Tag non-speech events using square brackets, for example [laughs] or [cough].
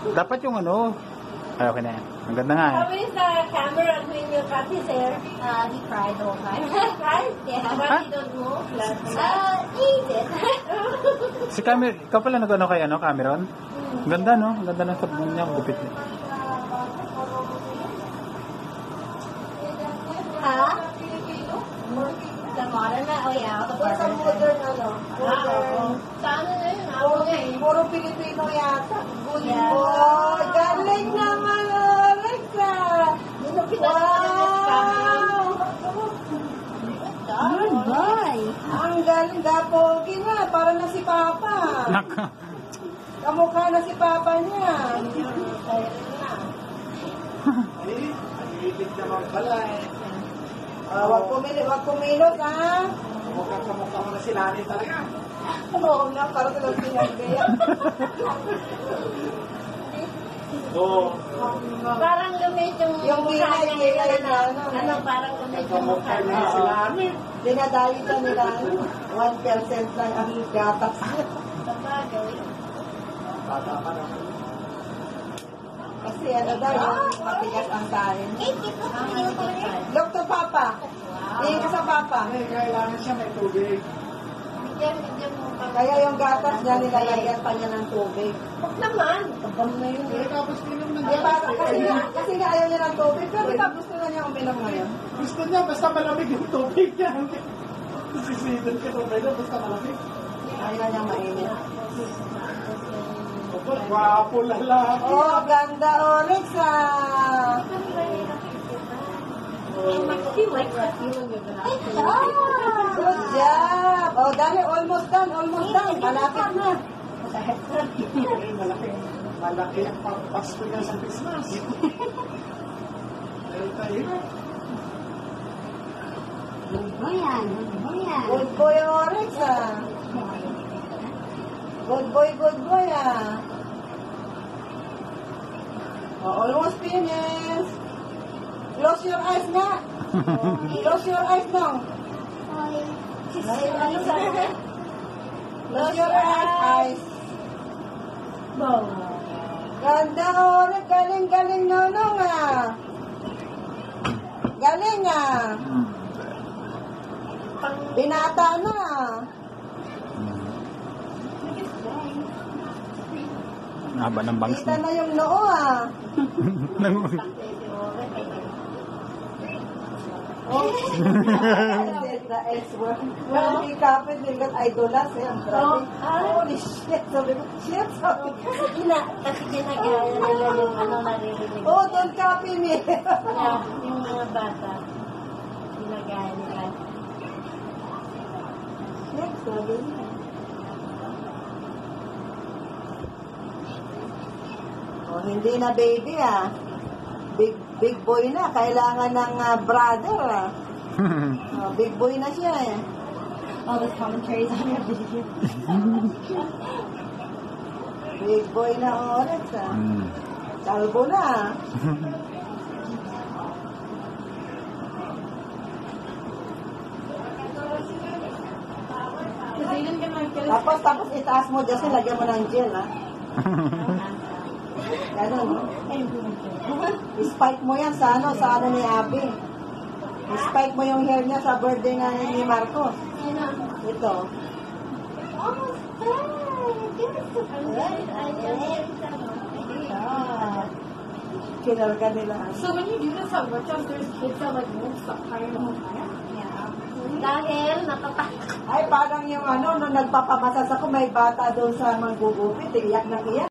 Dapat yung ano. Ay, okay na yan. Ang ganda nga eh. Is the camera when you cut his hair? Uh, he cried the whole time. Right? Yeah, but Huh? he don't move. uh, he did. [laughs] Si Cameron, ikaw pala nag-ano kay ano, Cameron? Ang ganda no? Ang ganda ng sabon niya, ang gupit niya. huh? The man? Oh yeah, the Sa modern ano, modern. Sa ano na yun? Ako nga eh. puro Pilipino yata. Good Yeah. Galing naman, Alexa! Wow. naman yung camera. Good boy. Ang galing, gapogi na. Para na si Papa. Naka. Kamukha na si Papa niya. Ibig naman pala eh. Ah, wag pumili, wag pumilot, ha? Mukha sa mukha na si nanay talaga. Ano, Oo na, para talaga si nanay. Oo. Parang lumit yung yung niya ano, ano parang lumit yung mukha niya si nanay. Dinadayo nila, ano, 1% lang ang gatas niya. Sabagay. Bata pa naman. Kasi ano daw, matigas ang kain. 80% Papa. May kailangan siya may tubig. Medium, medium mo pa. Kaya yung gatas niya, nilalagyan pa niya ng tubig. Huwag naman. Tabang na yun Eh, tapos tinom ng Di ba? Kasi nga, kasi nga ayaw niya ng tubig, pero di ba gusto na niya uminom ngayon? Gusto niya, basta malamig yung tubig niya. Sisidan ka pa pwede, basta malamig. Ayaw niya mainit. Opo, Gwapo lalaki. Oh, ganda Oryx ah! He likes that feeling of it. Good job! Oh, dali, almost done, almost done. Malapit na. Malaki. Malaki ang pampasko niya sa Christmas. [laughs] Dahil tayo. Good boy yan. Good boy yan. Good boy Oryx ah! Good boy, good boy ah! Oh, almost finished. Close your eyes nga. [laughs] Close your eyes now. Close your eyes. Ganda Oryx, galing-galing nonong ah. Galing ah. Binata na. Ang haba ng bangs Kita na yung noo ah. [laughs] Oh. don't copy me. Yeah, yung mga bata. Ginagaya nila. Shit, sabi niya. Oh, hindi na baby ah. Big boy na. Kailangan ng ah, brother ah. [laughs] Oh, big boy na siya eh. All the commentaries on your video. Big boy na oras ah. Hmm. Kalbo na ah. Tapos, tapos itaas mo dyan, lagyan mo ng gel, ha? [laughs] [laughs] Ganun? Spike mo yan sa ano, sa ano ni Abby. Spike mo yung hair niya sa birthday nga ni Marcos. Ito. Kinal ka nila. So when you do this at work jobs, there's kids that like won't stop crying the whole time? Yeah. Dahil natatakot. Ay, parang yung ano, nung nagpapamasas ako, may bata doon sa manggugupit, iyak na iyak.